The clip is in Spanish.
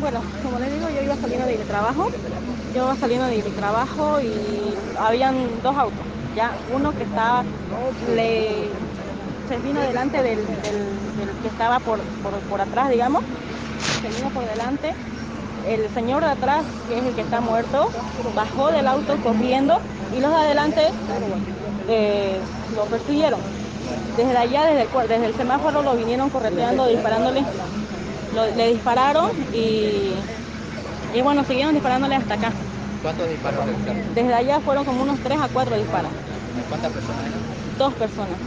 Bueno, como les digo, yo iba saliendo de mi trabajo, yo iba saliendo de mi trabajo y habían dos autos, ya, uno que estaba, se vino delante del, que estaba por, por, atrás, digamos, se vino por delante, el señor de atrás, que es el que está muerto, bajó del auto corriendo y los de adelante eh, lo persiguieron. Desde allá, desde el, desde el semáforo, lo vinieron correteando, disparándole le dispararon y, y bueno, siguieron disparándole hasta acá. ¿Cuántos disparos realizaron? Desde allá fueron como unos 3 a 4 disparos. ¿Cuántas personas eran? Dos personas.